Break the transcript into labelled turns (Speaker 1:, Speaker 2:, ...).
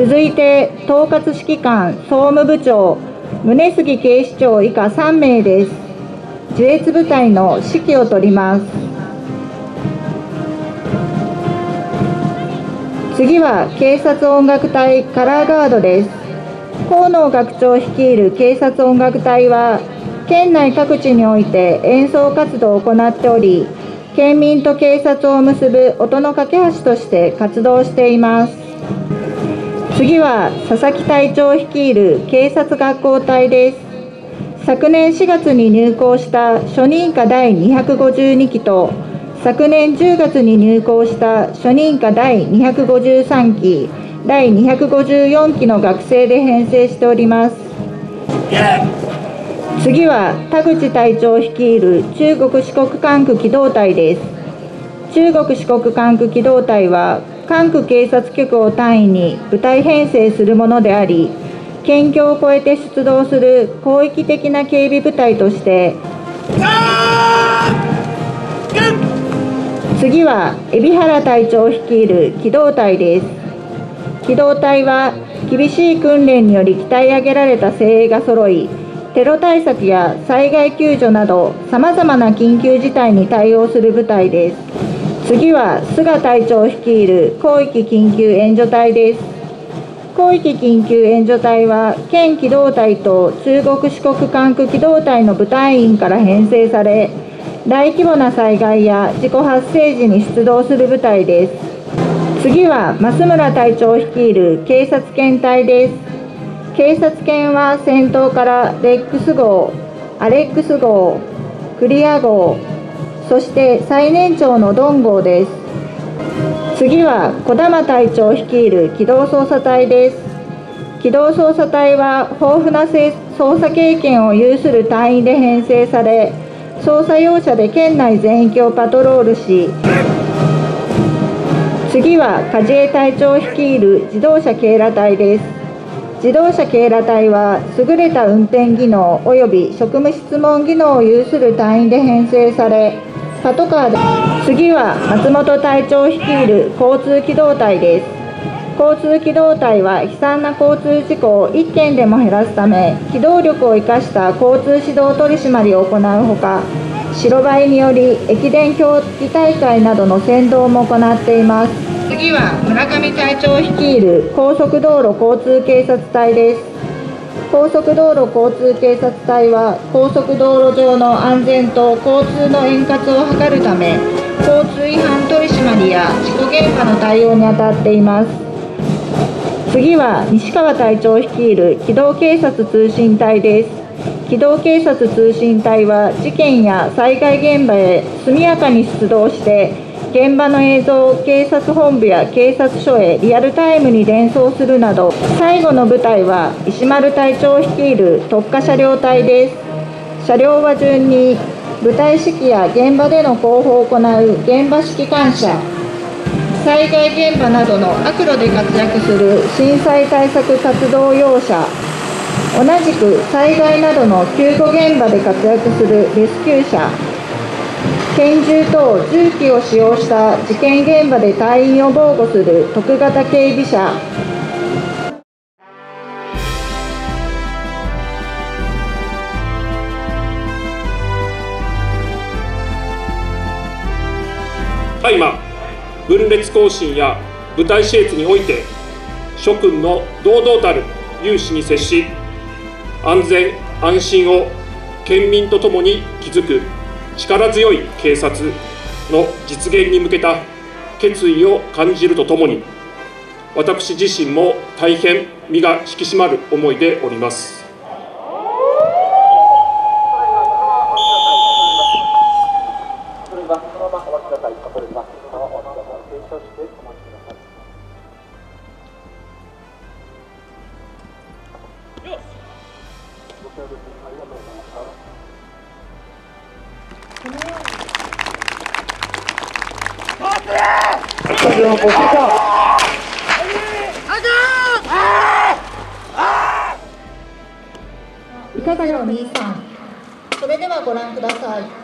Speaker 1: 続いて統括指揮官総務部長宗杉警視長以下3名です。自衛部隊の指揮を執ります。次は警察音楽隊カラーガードです。河野学長率いる警察音楽隊は県内各地において演奏活動を行っており県民と警察を結ぶ音の架け橋として活動しています。次は佐々木隊長率いる警察学校隊です。昨年4月に入校した初任科第252期と昨年10月に入校した初任科第253期第254期の学生で編成しております。次は田口隊長率いる中国四国管区機動隊です。中国四国管区機動隊は管区警察局を単位に部隊編成するものであり、県境を越えて出動する広域的な警備部隊として、次は海老原隊長率いる機動隊です。機動隊は厳しい訓練により鍛え上げられた精鋭が揃い、テロ対策や災害救助などさまざまな緊急事態に対応する部隊です。次は菅隊長率いる広域緊急援助隊です。広域緊急援助隊は県機動隊と中国四国管区機動隊の部隊員から編成され大規模な災害や事故発生時に出動する部隊です次は増村隊長率いる警察犬隊です警察犬は先頭からレックス号アレックス号クリア号そして最年長のドンゴです。次は児玉隊長率いる機動捜査隊です。機動捜査隊は豊富な捜査経験を有する隊員で編成され捜査用車で県内全域をパトロールし次は加自衛隊長率いる自動車警ら隊です。自動車警ら隊は優れた運転技能及び職務質問技能を有する隊員で編成されパトカーで次は松本隊長率いる交通機動隊です。交通機動隊は悲惨な交通事故を1件でも減らすため機動力を生かした交通指導取締りを行うほか白バイにより駅伝競技大会などの先導も行っています。次は村上隊長率いる高速道路交通警察隊です。高速道路交通警察隊は高速道路上の安全と交通の円滑を図るため交通違反取締りや事故現場の対応に当たっています。次は西川隊長率いる機動警察通信隊です。機動警察通信隊は事件や災害現場へ速やかに出動して現場の映像を警察本部や警察署へリアルタイムに伝送するなど最後の部隊は石丸隊長率いる特化車両隊です。車両は順に部隊指揮や現場での広報を行う現場指揮官車災害現場などの悪路で活躍する震災対策活動用車。同じく災害などの救護現場で活躍するレスキュー車。拳銃等銃器を使用した事件現場で隊員を防護する特型警備車。
Speaker 2: 大麻分裂行進や部隊施設において諸君の堂々たる有志に接し安全安心を県民とともに築く。力強い警察の実現に向けた決意を感じるとともに私自身も大変身が引き締まる思いでおります。
Speaker 1: いかがの兄さんそれではご覧ください